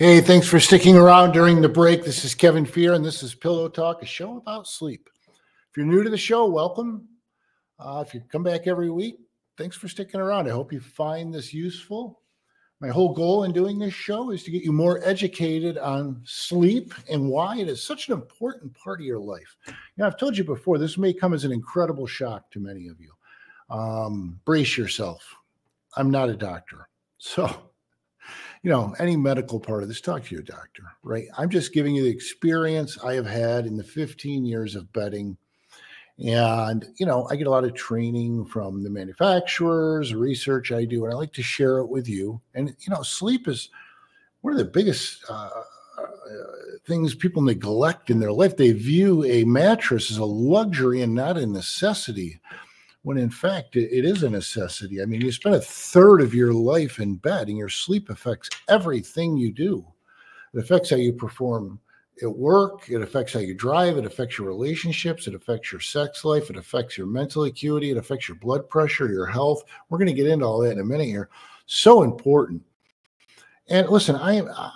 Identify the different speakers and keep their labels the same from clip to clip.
Speaker 1: Hey, thanks for sticking around during the break. This is Kevin Fear, and this is Pillow Talk, a show about sleep. If you're new to the show, welcome. Uh, if you come back every week, thanks for sticking around. I hope you find this useful. My whole goal in doing this show is to get you more educated on sleep and why it is such an important part of your life. Know, I've told you before, this may come as an incredible shock to many of you. Um, brace yourself. I'm not a doctor. So, you know, any medical part of this, talk to your doctor, right? I'm just giving you the experience I have had in the 15 years of bedding. And, you know, I get a lot of training from the manufacturers, research I do, and I like to share it with you. And, you know, sleep is one of the biggest uh, uh, things people neglect in their life. They view a mattress as a luxury and not a necessity when in fact it is a necessity. I mean, you spend a third of your life in bed, and your sleep affects everything you do. It affects how you perform at work, it affects how you drive, it affects your relationships, it affects your sex life, it affects your mental acuity, it affects your blood pressure, your health. We're going to get into all that in a minute here. So important. And listen, I am. Uh,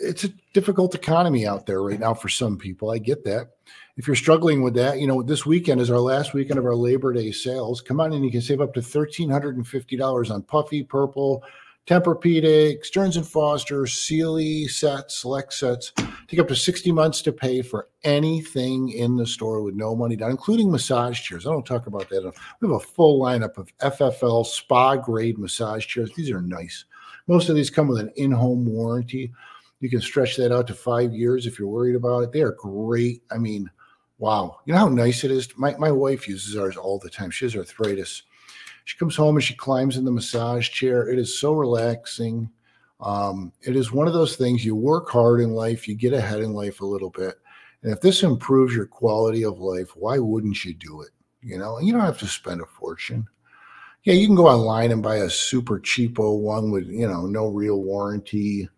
Speaker 1: it's a difficult economy out there right now for some people. I get that if you're struggling with that, you know, this weekend is our last weekend of our Labor Day sales. Come on and you can save up to $1,350 on Puffy, Purple, Tempur-Pedic, Stearns and Foster, Sealy sets, select sets. Take up to 60 months to pay for anything in the store with no money down, including massage chairs. I don't talk about that. We have a full lineup of FFL spa grade massage chairs. These are nice. Most of these come with an in-home warranty. You can stretch that out to five years if you're worried about it. They are great. I mean, Wow. You know how nice it is? My, my wife uses ours all the time. She has arthritis. She comes home and she climbs in the massage chair. It is so relaxing. Um, it is one of those things you work hard in life, you get ahead in life a little bit. And if this improves your quality of life, why wouldn't you do it? You know, you don't have to spend a fortune. Yeah, you can go online and buy a super cheapo one with, you know, no real warranty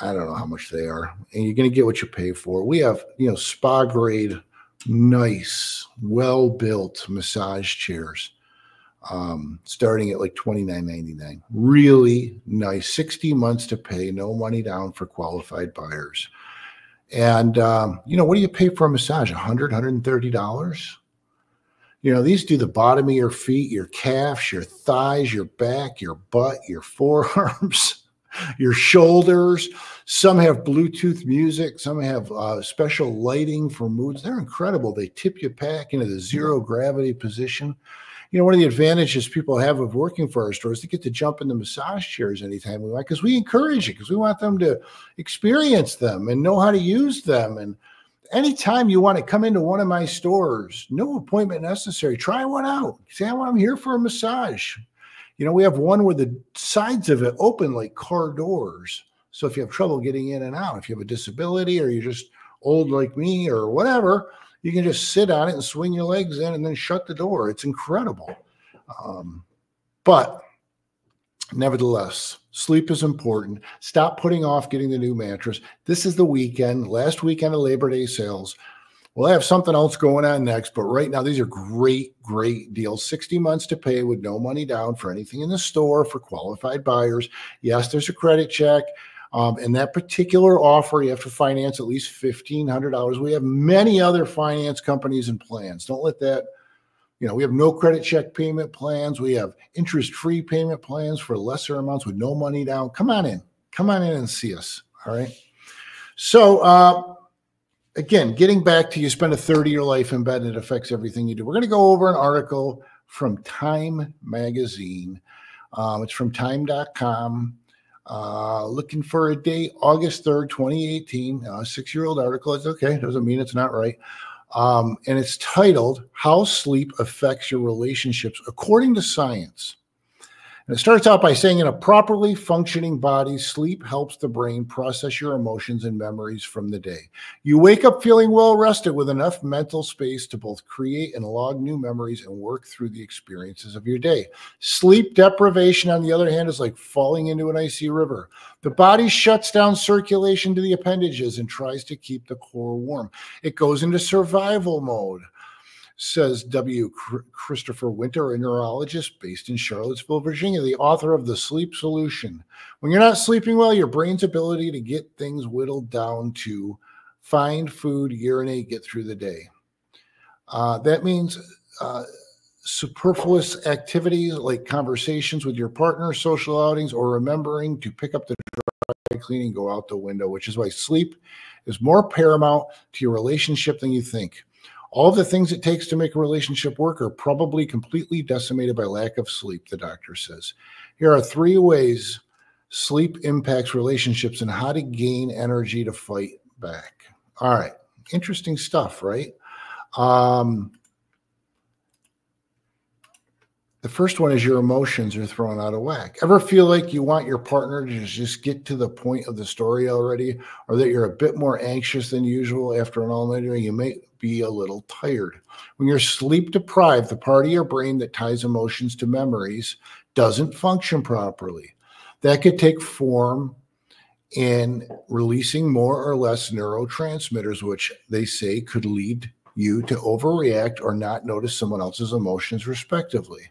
Speaker 1: I don't know how much they are, and you're going to get what you pay for. We have, you know, spa grade, nice, well built massage chairs, um, starting at like twenty nine ninety nine. Really nice, sixty months to pay, no money down for qualified buyers. And um, you know, what do you pay for a massage? 100 130 dollars. You know, these do the bottom of your feet, your calves, your thighs, your back, your butt, your forearms your shoulders. Some have Bluetooth music. Some have uh, special lighting for moods. They're incredible. They tip you back into the zero gravity position. You know, one of the advantages people have of working for our stores, they get to jump in the massage chairs anytime we want because we encourage it because we want them to experience them and know how to use them. And anytime you want to come into one of my stores, no appointment necessary. Try one out. Say, I'm here for a massage. You know, we have one where the sides of it open like car doors. So if you have trouble getting in and out, if you have a disability or you're just old like me or whatever, you can just sit on it and swing your legs in and then shut the door. It's incredible. Um, but nevertheless, sleep is important. Stop putting off getting the new mattress. This is the weekend, last weekend of Labor Day sales. We'll have something else going on next, but right now these are great, great deals. 60 months to pay with no money down for anything in the store for qualified buyers. Yes, there's a credit check. Um, and that particular offer, you have to finance at least $1,500. We have many other finance companies and plans. Don't let that, you know, we have no credit check payment plans. We have interest free payment plans for lesser amounts with no money down. Come on in. Come on in and see us. All right. So, uh, again, getting back to you spend a third of your life in bed and it affects everything you do. We're going to go over an article from Time Magazine. Um, it's from time.com. Uh, looking for a date, August 3rd, 2018. Uh, six year old article. It's okay. Doesn't mean it's not right. Um, and it's titled How Sleep Affects Your Relationships According to Science. And it starts out by saying in a properly functioning body, sleep helps the brain process your emotions and memories from the day. You wake up feeling well rested with enough mental space to both create and log new memories and work through the experiences of your day. Sleep deprivation, on the other hand, is like falling into an icy river. The body shuts down circulation to the appendages and tries to keep the core warm. It goes into survival mode. Says W. Christopher Winter, a neurologist based in Charlottesville, Virginia, the author of The Sleep Solution. When you're not sleeping well, your brain's ability to get things whittled down to find food, urinate, get through the day. Uh, that means uh, superfluous activities like conversations with your partner, social outings, or remembering to pick up the dry cleaning go out the window, which is why sleep is more paramount to your relationship than you think. All the things it takes to make a relationship work are probably completely decimated by lack of sleep, the doctor says. Here are three ways sleep impacts relationships and how to gain energy to fight back. All right. Interesting stuff, right? Um, the first one is your emotions are thrown out of whack. Ever feel like you want your partner to just get to the point of the story already, or that you're a bit more anxious than usual after an all nighter? You may be a little tired. When you're sleep deprived, the part of your brain that ties emotions to memories doesn't function properly. That could take form in releasing more or less neurotransmitters, which they say could lead you to overreact or not notice someone else's emotions, respectively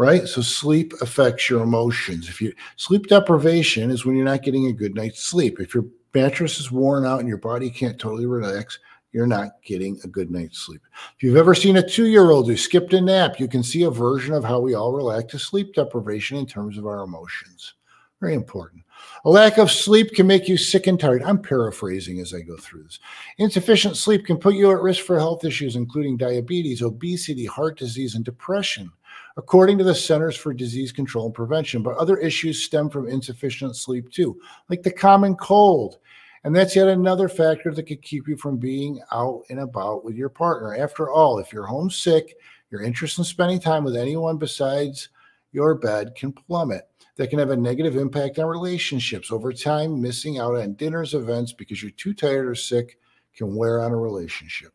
Speaker 1: right? So sleep affects your emotions. If you sleep deprivation is when you're not getting a good night's sleep. If your mattress is worn out and your body can't totally relax, you're not getting a good night's sleep. If you've ever seen a two year old who skipped a nap, you can see a version of how we all react to sleep deprivation in terms of our emotions. Very important. A lack of sleep can make you sick and tired. I'm paraphrasing as I go through this. Insufficient sleep can put you at risk for health issues, including diabetes, obesity, heart disease, and depression according to the Centers for Disease Control and Prevention. But other issues stem from insufficient sleep too, like the common cold. And that's yet another factor that could keep you from being out and about with your partner. After all, if you're homesick, your interest in spending time with anyone besides your bed can plummet. That can have a negative impact on relationships. Over time, missing out on dinners, events because you're too tired or sick can wear on a relationship.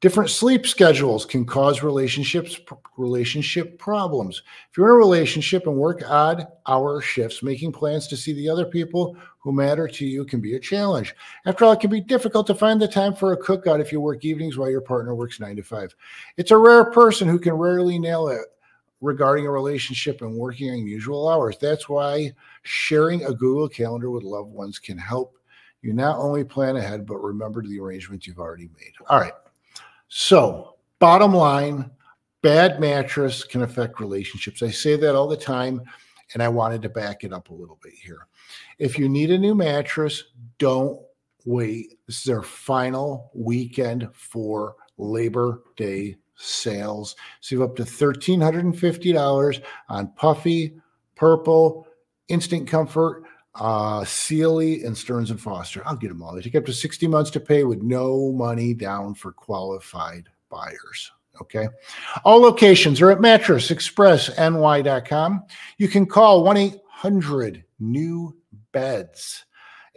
Speaker 1: Different sleep schedules can cause relationships relationship problems. If you're in a relationship and work odd hour shifts, making plans to see the other people who matter to you can be a challenge. After all, it can be difficult to find the time for a cookout if you work evenings while your partner works 9 to 5. It's a rare person who can rarely nail it regarding a relationship and working unusual hours. That's why sharing a Google Calendar with loved ones can help you not only plan ahead but remember the arrangements you've already made. All right. So, bottom line, bad mattress can affect relationships. I say that all the time, and I wanted to back it up a little bit here. If you need a new mattress, don't wait. This is our final weekend for Labor Day sales. Save up to $1,350 on Puffy, Purple, Instant Comfort, uh, Sealy, and Stearns and Foster. I'll get them all. They take up to 60 months to pay with no money down for qualified buyers. Okay. All locations are at mattressexpressny.com. You can call 1 800 new beds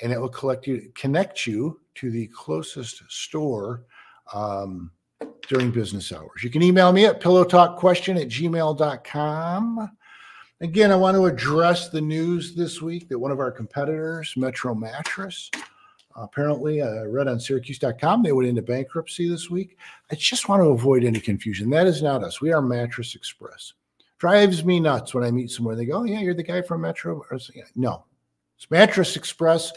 Speaker 1: and it will collect you, connect you to the closest store um, during business hours. You can email me at pillowtalkquestion at gmail.com. Again, I want to address the news this week that one of our competitors, Metro Mattress, apparently I uh, read on Syracuse.com they went into bankruptcy this week. I just want to avoid any confusion. That is not us. We are Mattress Express. Drives me nuts when I meet someone. They go, "Oh yeah, you're the guy from Metro." No, it's Mattress Express.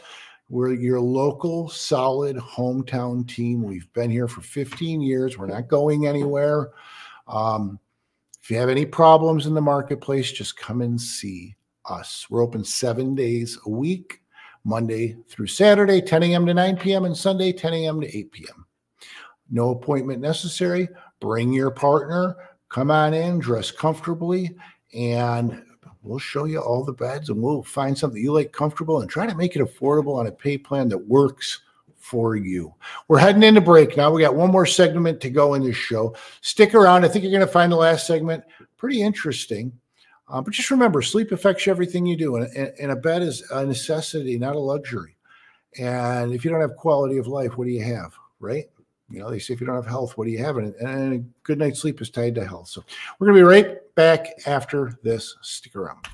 Speaker 1: We're your local, solid hometown team. We've been here for 15 years. We're not going anywhere. Um, if you have any problems in the marketplace, just come and see us. We're open seven days a week, Monday through Saturday, 10 a.m. to 9 p.m., and Sunday, 10 a.m. to 8 p.m. No appointment necessary. Bring your partner, come on in, dress comfortably, and we'll show you all the beds and we'll find something you like comfortable and try to make it affordable on a pay plan that works for you. We're heading into break now. We got one more segment to go in this show. Stick around. I think you're going to find the last segment pretty interesting. Uh, but just remember, sleep affects everything you do, and, and a bed is a necessity, not a luxury. And if you don't have quality of life, what do you have, right? You know, they say if you don't have health, what do you have? And, and a good night's sleep is tied to health. So we're going to be right back after this. Stick around.